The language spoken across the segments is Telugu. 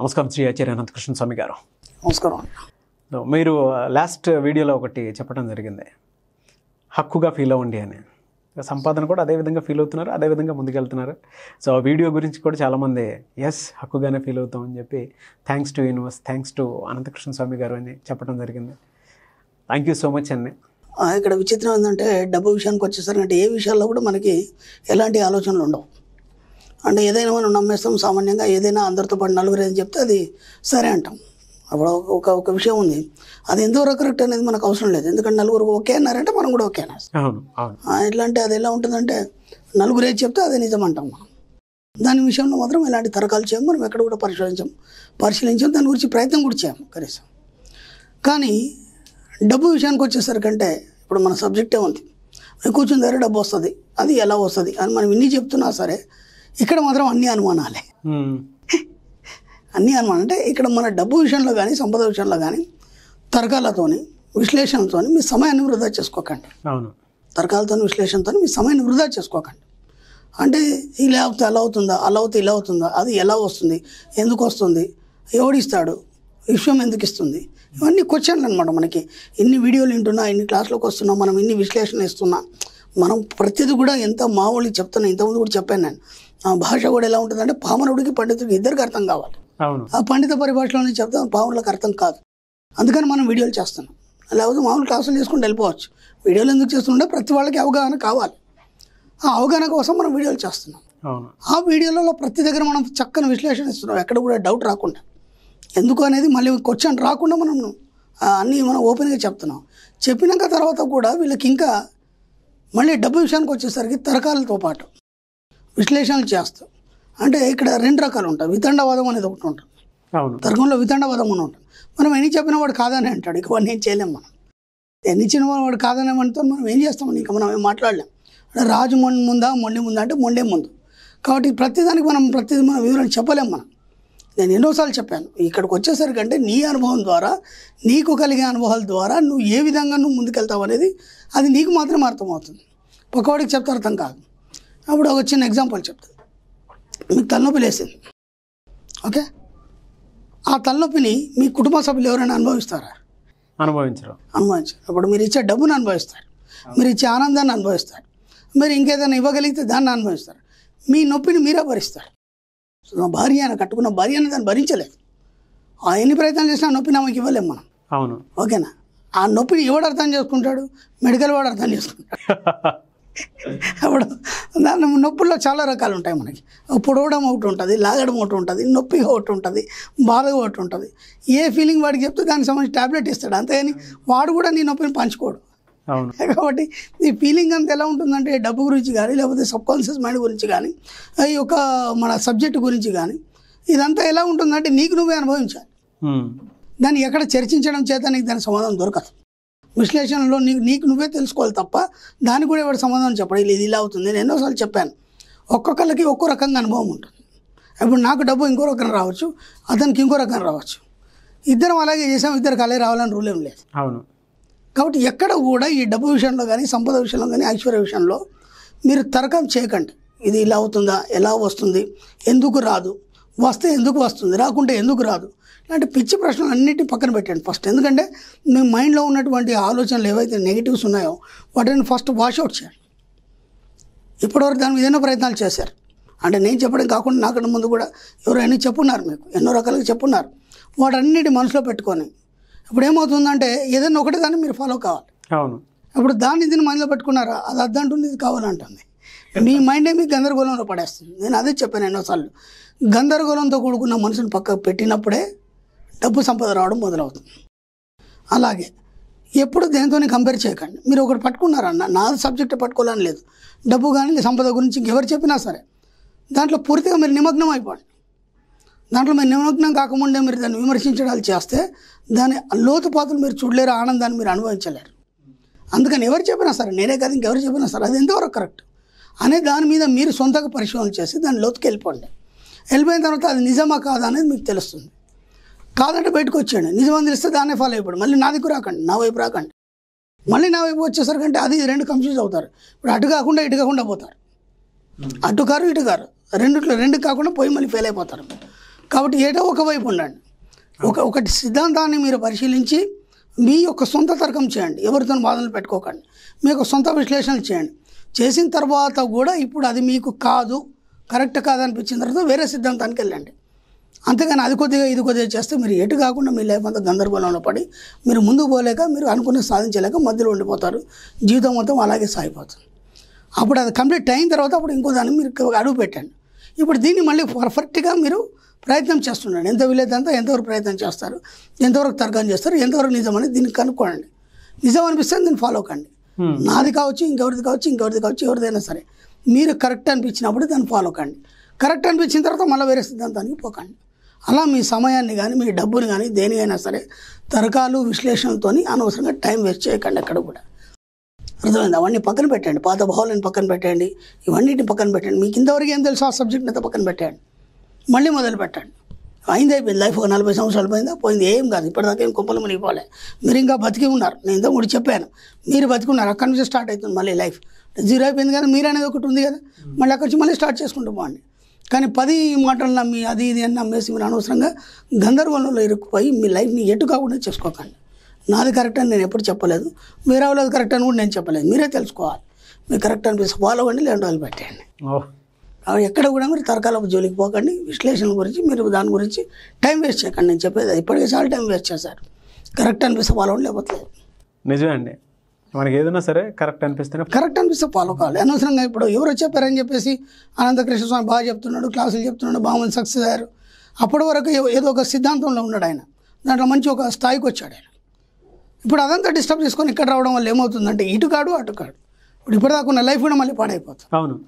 నమస్కారం శ్రీ ఆచార్య అనంతకృష్ణ స్వామి గారు. నమస్కారం. మీరు లాస్ట్ వీడియోలో ఒకటి చెప్పడం జరిగింది. హక్కుగా ఫీల్ అవ్వండి అని. సంపాదన కూడా అదే విధంగా ఫీల్ అవుతున్నారు అదే విధంగా ముందుకెళ్తున్నారు. సో ఆ వీడియో గురించి కూడా చాలామంది ఎస్ హక్కుగానే ఫీల్ అవుతాం అని చెప్పి thanks to universe thanks to Anantakrishna Swami గారు అని చెప్పడం జరిగింది. థ్యాంక్ యూ సో మచ్ అండి. ఇక్కడ విచిత్రం ఏంటంటే డబ్బు విషయానికి వచ్చేసరికి అంటే ఏ విషయాల్లో కూడా మనకి ఎలాంటి ఆలోచనలు ఉండవు. అంటే ఏదైనా మనం నమ్మేస్తాం సామాన్యంగా ఏదైనా అందరితో పాటు నలుగురు ఏం చెప్తే అది సరే అంటాం. అప్పుడు ఒక- ఒక విషయం ఉంది. అది ఎంతవరకు కరెక్ట్ అనేది మనకు అవసరం లేదు. ఎందుకంటే నలుగురు ఓకే అన్నారంటే మనం కూడా ఓకే అన్నారు. ఎట్లా అంటే అది ఎలా ఉంటుందంటే నలుగురు ఏది చెప్తే అదే నిజం అంటాం మనం. దాని విషయంలో మాత్రం ఎలాంటి తరకాలు చేయం మనం ఎక్కడ కూడా పరిశీలించాం పరిశీలించాం దాని గురించి ప్రయత్నం కూడా చేయం కనీసం. కానీ డబ్బు విషయానికి వచ్చేసరికంటే ఇప్పుడు మన సబ్జెక్టే ఉంది. కూర్చుని దగ్గర డబ్బు వస్తుంది అది ఎలా వస్తుంది అని మనం ఇన్ని చెప్తున్నా సరే ఇక్కడ మాత్రం అన్ని అనుమానాలే. అన్ని అనుమానం అంటే ఇక్కడ మన డబ్బు విషయంలో కానీ సంపద విషయంలో కానీ తర్కాలతోని విశ్లేషణతోని మీ సమయాన్ని వృధా చేసుకోకండి. అవును. తర్కాలతో విశ్లేషణతో మీ సమయాన్ని వృధా చేసుకోకండి. అంటే ఇలా అవుతే అలా అవుతుందా అలా అవుతే ఇలా అవుతుందా అది ఎలా వస్తుంది ఎందుకు వస్తుంది ఎవడిస్తాడు విశ్వం ఎందుకు ఇస్తుంది ఇవన్నీ క్వశ్చన్లు అనమాట మనకి. ఇన్ని వీడియోలు వింటున్నా ఇన్ని క్లాసులోకి వస్తున్నా మనం ఇన్ని విశ్లేషణ ఇస్తున్నా మనం ప్రతిదీ కూడా ఎంత మామూలు చెప్తున్నా ఇంతకుముందు కూడా చెప్పాను నేను. ఆ భాష కూడా ఎలా ఉంటుందంటే పామరుడికి పండితుడికి ఇద్దరికి అర్థం కావాలి. ఆ పండిత పరిభాషలోనే చెప్తాం పాములకు అర్థం కాదు. అందుకని మనం వీడియోలు చేస్తున్నాం. లేకపోతే మామూలు క్లాసులు చేసుకుంటూ వెళ్ళిపోవచ్చు. వీడియోలు ఎందుకు చేస్తుంటే ప్రతి వాళ్ళకి అవగాహన కావాలి. ఆ అవగాహన కోసం మనం వీడియోలు చేస్తున్నాం. ఆ వీడియోలలో ప్రతి దగ్గర మనం చక్కని విశ్లేషణ ఇస్తున్నాం. ఎక్కడ కూడా డౌట్ రాకుండా. ఎందుకు అనేది మళ్ళీ క్వశ్చన్ రాకుండా మనం అన్నీ మనం ఓపెన్గా చెప్తున్నాం. చెప్పినాక తర్వాత కూడా వీళ్ళకి ఇంకా మళ్ళీ డబ్బు విషయానికి వచ్చేసరికి తరకాలతో పాటు విశ్లేషణలు చేస్తాం. అంటే ఇక్కడ రెండు రకాలు ఉంటాయి. వితండవాదం అనేది ఒకటి ఉంటుంది. అవును. తర్కంలో వితండవాదం అని ఉంటుంది. మనం ఎన్ని చెప్పిన వాడు కాదని అంటాడు. ఇక వాడిని ఏం చేయలేం మనం. ఎన్ని ఇచ్చిన వాడు కాదని మనతో మనం ఏం చేస్తాం? ఇంకా మనం ఏం మాట్లాడలేం. అంటే రాజు మొండి ముందా మొండి ముందా అంటే మొండే ముందు. కాబట్టి ప్రతిదానికి మనం ప్రతిదీ మనం వివరణ చెప్పలేం మనం. నేను ఎన్నోసార్లు చెప్పాను. ఇక్కడికి వచ్చేసరికి అంటే నీ అనుభవం ద్వారా నీకు కలిగే అనుభవాల ద్వారా నువ్వు ఏ విధంగా నువ్వు ముందుకెళ్తావు అనేది అది నీకు మాత్రమే అర్థమవుతుంది. పక్కవాడికి చెప్తే అర్థం కాదు. అప్పుడు ఒక చిన్న ఎగ్జాంపుల్ చెప్తాను మీకు తలనొప్పి లేసింది. ఓకే? ఆ తలనొప్పిని మీ కుటుంబ సభ్యులు ఎవరైనా అనుభవిస్తారా? అనుభవించడం అనుభవించారు. అప్పుడు మీరు ఇచ్చే డబ్బును అనుభవిస్తారు. మీరు ఇచ్చే ఆనందాన్ని అనుభవిస్తారు. మీరు ఇంకేదైనా ఇవ్వగలిగితే దాన్ని అనుభవిస్తారు. మీ నొప్పిని మీరే భరిస్తారు. నా భార్య ఆయన కట్టుకున్న భార్య అని దాన్ని భరించలేదు. ఆ ఎన్ని ప్రయత్నాలు చేసినా ఆ నొప్పిని ఆమెకి ఇవ్వలేము మనం. అవును. ఓకేనా? ఆ నొప్పిని ఎవడు అర్థం చేసుకుంటాడు? మెడికల్ వాడు అర్థం చేసుకుంటాడు. అప్పుడు దాని నొప్పుల్లో చాలా రకాలు ఉంటాయి మనకి. పొడవడం ఒకటి ఉంటుంది లాగడం ఒకటి ఉంటుంది నొప్పి ఒకటి ఉంటుంది బాధ ఒకటి ఉంటుంది. ఏ ఫీలింగ్ వాడికి చెప్తే దానికి సంబంధించి టాబ్లెట్ ఇస్తాడు. అంతేగాని వాడు కూడా నీ నొప్పిని పంచుకోడు. కాబట్టి ఈ ఫీలింగ్ అంతా ఎలా ఉంటుందంటే డబ్బు గురించి కానీ లేకపోతే సబ్ కాన్షియస్ మైండ్ గురించి కానీ ఈ యొక్క మన సబ్జెక్ట్ గురించి కానీ ఇదంతా ఎలా ఉంటుందంటే నీకు నువ్వే అనుభవించాలి. దాన్ని ఎక్కడ చర్చించడం చేత నీకు దాని సమాధానం దొరకదు. విశ్లేషణలో నీకు నీకు నువ్వే తెలుసుకోవాలి తప్ప దానికి కూడా ఎవరు సమాధానం చెప్పడం ఇది ఇలా అవుతుంది. నేను ఎన్నోసార్లు చెప్పాను. ఒక్కొక్కరికి ఒక్కో రకంగా అనుభవం ఉంటుంది. ఇప్పుడు నాకు డబ్బు ఇంకో రకం రావచ్చు అతనికి ఇంకో రకం రావచ్చు. ఇద్దరం అలాగే చేసాం ఇద్దరికి అలాగే రావాలని రూల్ ఏం లేదు. అవును. కాబట్టి ఎక్కడ కూడా ఈ డబ్బు విషయంలో కానీ సంపద విషయంలో కానీ ఐశ్వర్య విషయంలో మీరు తర్కం చేయకండి. ఇది ఇలా అవుతుందా ఎలా వస్తుంది ఎందుకు రాదు వస్తే ఎందుకు వస్తుంది? రాకుంటే ఎందుకు రాదు? ఇలాంటి పిచ్చి ప్రశ్నలు అన్నిటి పక్కన పెట్టండి ఫస్ట్. ఎందుకంటే మీ మైండ్లో ఉన్నటువంటి ఆలోచనలు ఏవైతే నెగిటివ్స్ ఉన్నాయో వాటిని ఫస్ట్ వాషౌట్ చేయండి ఇప్పటివరకు దాని మీద ఎన్నో ప్రయత్నాలు చేశారు. అంటే నేను చెప్పడం కాకుండా నాకన్నా ముందు కూడా ఎవరైనా చెప్పున్నారు మీకు ఎన్నో రకాలుగా చెప్పున్నారు. వాటన్నిటి మనసులో పెట్టుకొని ఇప్పుడు ఏమవుతుందంటే ఏదైనా ఒకటి దాన్ని మీరు ఫాలో కావాలి. అవును. ఇప్పుడు దాన్ని దీన్ని మైండ్లో పెట్టుకున్నారా? అది అద్దంటుంది ఇది కావాలంటుంది. మీ మైండే మీకు గందరగోళంలో పడేస్తుంది. నేను అదే చెప్పాను ఎన్నోసార్లు. గందరగోళంతో కూడుకున్న మనుషుని పక్కకు పెట్టినప్పుడే డబ్బు సంపద రావడం మొదలవుతుంది. అలాగే ఎప్పుడు దేనితో కంపేర్ చేయకండి. మీరు ఒకటి పట్టుకున్నారన్న నా సబ్జెక్ట్ పట్టుకోవాలని లేదు. డబ్బు కానీ సంపద గురించి ఇంకెవరు చెప్పినా సరే. దాంట్లో పూర్తిగా మీరు నిమగ్నం అయిపోండి. దాంట్లో మీరు నిమగ్నం కాకముందే మీరు దాన్ని విమర్శించడాలు చేస్తే దాని లోతుపాతులు మీరు చూడలేరు ఆనందాన్ని మీరు అనుభవించలేరు. అందుకని ఎవరు చెప్పినా సరే నేనే కాదు ఇంకెవరు చెప్పినా సరే అది ఎంతవరకు కరెక్ట్ అనే దాని మీద మీరు సొంతంగా పరిశోధన చేసి దాని లోతుకి వెళ్ళిపోండి వెళ్ళిపోయిన తర్వాత అది నిజమా కాదా అనేది మీకు తెలుస్తుంది. కాదంటే బయటకు వచ్చేయండి. నిజమని తెలిస్తే దాన్నే ఫాలో అయిపోండి. మళ్ళీ నా దగ్గర రాకండి. నా వైపు రాకండి. మళ్ళీ నా వైపు వచ్చేసరికంటే అది రెండు కన్ఫ్యూజ్ అవుతారు. ఇప్పుడు అటు కాకుండా ఇటు కాకుండా పోతారు. అటు కారు ఇటు కారు. రెండిట్లో రెండు కాకుండా పోయి మళ్ళీ ఫెయిల్ అయిపోతారు. కాబట్టి ఏదో ఒక వైపు ఉండండి. ఒక ఒకటి సిద్ధాంతాన్ని మీరు పరిశీలించి మీ యొక్క సొంత తర్కం చేయండి. ఎవరితో వాదనలు పెట్టుకోకండి. మీ యొక్క సొంత విశ్లేషణ చేయండి. చేసిన తర్వాత కూడా ఇప్పుడు అది మీకు కాదు కరెక్ట్ కాదనిపించిన తర్వాత వేరే సిద్ధాంతానికి వెళ్ళండి. అంతేగాని అది కొద్దిగా ఇది కొద్దిగా చేస్తే మీరు ఎటు కాకుండా మీ లైఫ్ అంతా గందరగోళంలో పడి మీరు ముందుకు పోలేక మీరు అనుకున్న సాధించలేక మధ్యలో ఉండిపోతారు. జీవితం మొత్తం అలాగే సాగిపోతుంది. అప్పుడు అది కంప్లీట్ అయిన తర్వాత అప్పుడు ఇంకో దాన్ని మీరు అడుగు పెట్టండి. ఇప్పుడు దీన్ని మళ్ళీ పర్ఫెక్ట్గా మీరు ప్రయత్నం చేస్తుండండి. ఎంత వీలైతే ఎంతవరకు ప్రయత్నం చేస్తారు ఎంతవరకు తర్కం చేస్తారు ఎంతవరకు నిజం అనేది దీన్ని కనుక్కోండి. నిజం అనిపిస్తే దీన్ని ఫాలో కండి. నాది కావచ్చు ఇంకెవరిది కావచ్చు ఇంకెవరిది కావచ్చు ఎవరిదైనా సరే. మీరు కరెక్ట్ అనిపించినప్పుడు దాన్ని ఫాలో కండి. కరెక్ట్ అనిపించిన తర్వాత మళ్ళీ వేరే సిద్ధాంతానికి పోకండి. అలా మీ సమయాన్ని కానీ మీ డబ్బుని కానీ దేనికైనా సరే తర్కాలు విశ్లేషణతో అనవసరంగా టైం వేస్ట్ చేయకండి ఎక్కడ కూడా. అర్థమైంది? అవన్నీ పక్కన పెట్టండి పాత భావాలను పక్కన పెట్టండి ఇవన్నిటిని పక్కన పెట్టండి. మీకు ఇంతవరకు ఏం తెలుసు ఆ సబ్జెక్ట్ని అయితే పక్కన పెట్టండి మళ్ళీ మొదలు పెట్టండి. అయింది అయిపోయింది లైఫ్ ఒక నలభై సంవత్సరాలు పోయిందా? పోయింది. ఏం కాదు. ఇప్పటిదాకా ఏం కుప్పలు మునిగిపోలే. మీరు ఇంకా బతికి ఉన్నారు. నేను ఇంత కూడా చెప్పాను. మీరు బతికున్నారు అక్కడి నుంచి స్టార్ట్ అవుతుంది మళ్ళీ లైఫ్. జీరో అయిపోయింది కదా మీరు అనేది ఒకటి ఉంది కదా. మళ్ళీ అక్కడి నుంచి మళ్ళీ స్టార్ట్ చేసుకుంటూ పోండి. కానీ పది మాటలు నమ్మి అది ఇది అని నమ్మేసి మీరు అనవసరంగా గందరగోళంలో ఇరుక్కుపోయి మీ లైఫ్ని ఎటు కాకుండా చేసుకోకండి. నాది కరెక్ట్ అని నేను ఎప్పుడు చెప్పలేదు. వేరే వాళ్ళది కరెక్ట్ అని కూడా నేను చెప్పలేదు. మీరే తెలుసుకోవాలి. మీరు కరెక్ట్ అనిపిస్తే ఫాలో అవ్వండి లేదంటే వాళ్ళు పెట్టండి ఎక్కడ కూడా మీరు తర్కాల జోలికి పోకండి. విశ్లేషణ గురించి మీరు దాని గురించి టైం వేస్ట్ చేయకండి. నేను చెప్పేది. ఇప్పటికే చాలా టైం వేస్ట్ చేశారు. కరెక్ట్ అనిపిస్తే ఫాలో అవ్వండి లేకపోతే. నిజమే అండి. మనకి ఏదైనా సరే కరెక్ట్ అనిపిస్తేనే కరెక్ట్ అనిపిస్తే ఫాలో కావాలి. అనవసరంగా ఇప్పుడు ఎవరో చెప్పారని చెప్పేసి అనంతకృష్ణ స్వామి బాగా చెప్తున్నాడు క్లాసులు చెప్తున్నాడు బాగా మంది సక్సెస్ అయ్యారు. అప్పటి వరకు ఏదో ఒక సిద్ధాంతంలో ఉన్నాడు ఆయన. దాంట్లో మంచి ఒక స్థాయికి వచ్చాడు ఆయన. ఇప్పుడు అదంతా డిస్టర్బ్ చేసుకొని ఇక్కడ రావడం వల్ల ఏమవుతుందంటే ఇటు కాడు అటు కాడు. ఇప్పుడు ఇప్పటిదాకా ఉన్న లైఫ్ కూడా మళ్ళీ పాడైపోతుంది. అవును.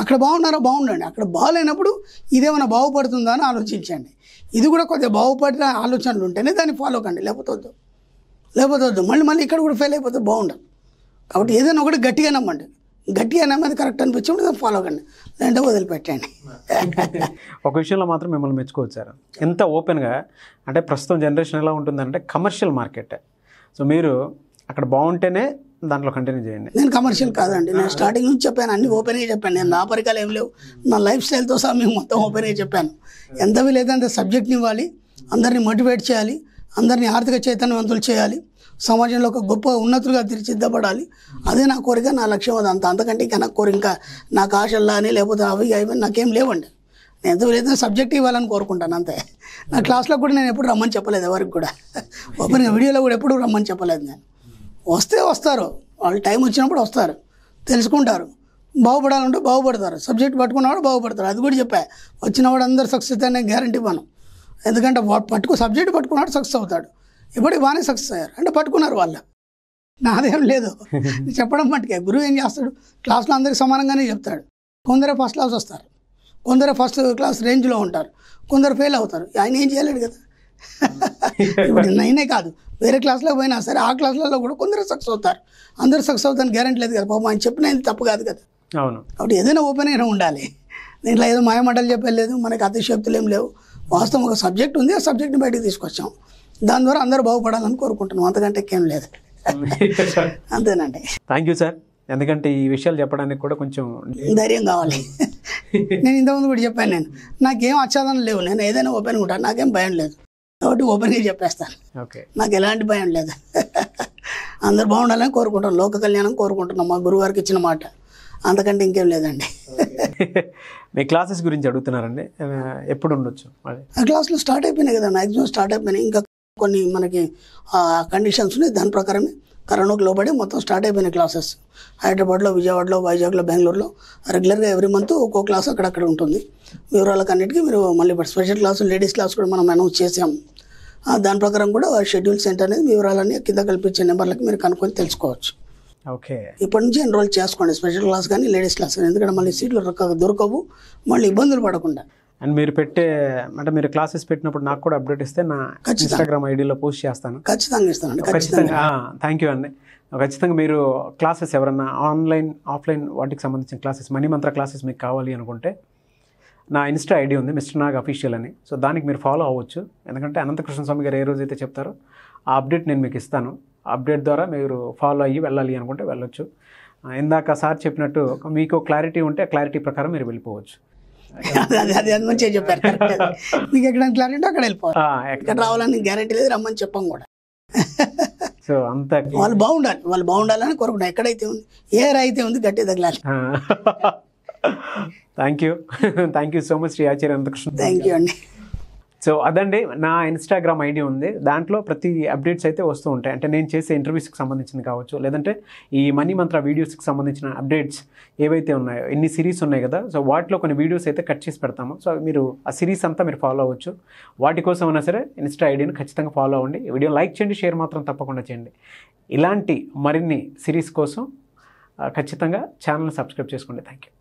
అక్కడ బాగున్నారో? బాగుండండి. అక్కడ బాగాలేనప్పుడు ఇదేమైనా బాగుపడుతుందా అని ఆలోచించండి. ఇది కూడా కొద్దిగా బాగుపడిన ఆలోచనలు ఉంటేనే దాన్ని ఫాలో కండి. లేకపోతే వద్దు. లేకపోతే వద్దు. మళ్ళీ మళ్ళీ ఇక్కడ కూడా ఫెయిల్ అయిపోతే బాగుండదు. కాబట్టి ఏదైనా ఒకటి గట్టిగా నమ్మండి. గట్టిగా నమ్మది కరెక్ట్ అనిపించినప్పుడు దాన్ని ఫాలో కండి. లేదంటే వదిలిపెట్టండి. ఒక విషయంలో మాత్రం మిమ్మల్ని మెచ్చుకోవచ్చారు ఎంత ఓపెన్గా అంటే ప్రస్తుతం జనరేషన్ ఎలా ఉంటుందంటే కమర్షియల్ మార్కెట్ సో మీరు అక్కడ బాగుంటేనే దాంట్లో కంటిన్యూ చేయండి. నేను కమర్షియల్ కాదండి. నేను స్టార్టింగ్ నుంచి చెప్పాను. అన్ని ఓపెన్గా చెప్పాను. నేను నా పరికాలు ఏం లేవు. నా లైఫ్ స్టైల్తో సహా మేము మొత్తం ఓపెన్గా చెప్పాను. ఎంత వీలైతే అంత సబ్జెక్ట్ని ఇవ్వాలి. అందరినీ మోటివేట్ చేయాలి. అందరినీ ఆర్థిక చైతన్యవంతులు చేయాలి. సమాజంలో ఒక గొప్ప ఉన్నతులుగా తీర్చిద్దపడాలి అదే నా కోరిక నా లక్ష్యం అది అంత. అంతకంటే ఇంకా నా కోరిక ఇంకా నాకు ఆశల్లా అని లేకపోతే అవి అవి నాకేం లేవండి. నేను ఎంత వీలైతే సబ్జెక్ట్ ఇవ్వాలని కోరుకుంటాను. అంతే. నా క్లాస్లో కూడా నేను ఎప్పుడు రమ్మని చెప్పలేదు ఎవరికి కూడా. ఓపెన్గా వీడియోలో కూడా ఎప్పుడు రమ్మని చెప్పలేదు నేను. వస్తే వస్తారు. వాళ్ళు టైం వచ్చినప్పుడు వస్తారు. తెలుసుకుంటారు. బాగుపడాలంటే బాగుపడతారు. సబ్జెక్ట్ పట్టుకున్నవాడు బాగుపడతారు అది కూడా చెప్పా. వచ్చినవాడు అందరు సక్సెస్ అనే గ్యారంటీ మనం ఎందుకంటే పట్టుకు సబ్జెక్ట్ పట్టుకున్నాడు సక్సెస్ అవుతాడు. ఇప్పటికి బాగానే సక్సెస్ అయ్యారు. అంటే పట్టుకున్నారు వాళ్ళు. నాదేం లేదు. చెప్పడం మట్టుకే గురువు ఏం చేస్తాడు? క్లాస్లో అందరికి సమానంగానే చెప్తాడు. కొందరే ఫస్ట్ క్లాస్ వస్తారు. కొందరే ఫస్ట్ క్లాస్ రేంజ్లో ఉంటారు. కొందరు ఫెయిల్ అవుతారు. ఆయన ఏం చేయలేడు కదా. ఇప్పుడు నైనే కాదు. వేరే క్లాస్లో పోయినా సరే ఆ క్లాస్లలో కూడా కొందరు సక్సెస్ అవుతారు. అందరూ సక్సెస్ అవుతారని గ్యారెంటీ లేదు కదా పాపం. ఆయన చెప్పినది తప్పు కాదు కదా. అవును. కాబట్టి ఏదైనా ఓపెన్ అయినా ఉండాలి. దీంట్లో ఏదో మాయమాటలు చెప్పలేదు మనకి అతిశక్తులు ఏం లేవు. వాస్తవం ఒక సబ్జెక్ట్ ఉంది ఆ సబ్జెక్ట్ని బయటకు తీసుకొచ్చాం. దాని ద్వారా అందరూ బాగుపడాలని కోరుకుంటున్నాం. అంతకంటే ఎక్కేం లేదు. అంతేనండి. థ్యాంక్ యూ సార్ ఎందుకంటే ఈ విషయాలు చెప్పడానికి కూడా కొంచెం ధైర్యం కావాలి. నేను ఇంతకుముందు కూడా చెప్పాను నేను. నాకేం ఆచ్ఛాదనం లేవు. నేను ఏదైనా ఓపెన్ ఉంటాను నాకేం భయం లేదు. కాబట్టి ఓపెన్గా చెప్పేస్తాను. ఓకే. నాకు ఎలాంటి భయం లేదు. అందరు బాగుండాలని కోరుకుంటాం లోక కళ్యాణం కోరుకుంటున్నాం మా గురువారికి ఇచ్చిన మాట. అంతకంటే ఇంకేం లేదండి. మీ క్లాసెస్ గురించి అడుగుతున్నారండి. ఎప్పుడు ఉండొచ్చు క్లాసులు స్టార్ట్ అయిపోయినాయి కదా మ్యాక్సిమం స్టార్ట్ అయిపోయినాయి. ఇంకా కొన్ని మనకి కండిషన్స్ ఉన్నాయి. దాని ప్రకారమే కరోనాకు లోబడి మొత్తం స్టార్ట్ అయిపోయినాయి క్లాసెస్ హైదరాబాద్లో విజయవాడలో వైజాగ్లో బెంగళూరులో. రెగ్యులర్గా ఎవ్రీ మంత్ ఒక్కో క్లాస్ అక్కడక్కడ ఉంటుంది. వివరాలకు అన్నిటికీ మీరు మళ్ళీ ఇప్పుడు స్పెషల్ క్లాసు లేడీస్ క్లాస్ కూడా మనం అనౌన్స్ చేసాం దాని ప్రకారం కూడా షెడ్యూల్ సెంటర్ అనేది మీ వివరాలన్నీ కింద కల్పించే నెంబర్లకి మీరు కనుక్కొని తెలుసుకోవచ్చు. ఓకే. ఇప్పటి నుంచి ఎన్రోల్ చేసుకోండి. స్పెషల్ క్లాస్ కానీ లేడీస్ క్లాస్ కానీ ఎందుకంటే మళ్ళీ సీట్లు దొరకవు. మళ్ళీ ఇబ్బందులు పడకుండా. అండ్ మీరు పెట్టే అంటే మీరు క్లాసెస్ పెట్టినప్పుడు నాకు కూడా అప్డేట్ ఇస్తే నా. ఇన్స్టాగ్రామ్ ఐడిలో పోస్ట్ చేస్తాను. ఖచ్చితంగా థ్యాంక్ యూ అండి. ఖచ్చితంగా మీరు క్లాసెస్ ఎవరన్నా ఆన్లైన్ ఆఫ్లైన్ వాటికి సంబంధించిన క్లాసెస్ మనీ మంత్ర క్లాసెస్ మీకు కావాలి అనుకుంటే నా ఇన్స్టా ఐడి ఉంది మిస్టర్ నాగ్ అఫీషియల్ అని. సో దానికి మీరు ఫాలో అవ్వచ్చు. ఎందుకంటే అనంతకృష్ణ స్వామి గారు ఏ రోజైతే చెప్తారో ఆ అప్డేట్ నేను మీకు ఇస్తాను. అప్డేట్ ద్వారా మీరు ఫాలో అయ్యి వెళ్ళాలి అనుకుంటే వెళ్ళొచ్చు. ఇందాక సార్ చెప్పినట్టు మీకు క్లారిటీ ఉంటే క్లారిటీ ప్రకారం మీరు వెళ్ళిపోవచ్చు. అది అది మంచిగా చెప్పారు. కరెక్ట్. మీకు ఎక్కడ క్లారిటీ అక్కడ వెళ్ళిపోవాలి ఆ, ఇక్కడ రావాలని గ్యారెంటీ లేదు రమ్మని చెప్పం కూడా. సో అంత వాళ్ళు బాగుండాలి వాళ్ళు బాగుండాలని కోరుకుంటాం ఎక్కడైతే ఉంది ఏ అయితే ఉంది గట్టి తగలాలి. Thank you thank you so much Shri Acharya thank you అండి. సో అదండి నా ఇన్స్టాగ్రామ్ ఐడి ఉంది. దాంట్లో ప్రతి అప్డేట్స్ అయితే వస్తూ ఉంటాయి. అంటే నేను చేసే ఇంటర్వ్యూస్కి సంబంధించింది కావచ్చు లేదంటే ఈ మనీ మంత్ర వీడియోస్కి సంబంధించిన అప్డేట్స్ ఏవైతే ఉన్నాయో ఎన్ని సిరీస్ ఉన్నాయి కదా సో వాటిలో కొన్ని వీడియోస్ అయితే కట్ చేసి పెడతాము. సో మీరు ఆ సిరీస్ అంతా మీరు ఫాలో అవ్వచ్చు. వాటి కోసం అయినా సరే ఇన్స్టా ఐడిని ఖచ్చితంగా ఫాలో అవ్వండి. వీడియో లైక్ చేయండి షేర్ మాత్రం తప్పకుండా చేయండి. ఇలాంటి మరిన్ని సిరీస్ కోసం ఖచ్చితంగా ఛానల్ని సబ్స్క్రైబ్ చేసుకోండి. Thank you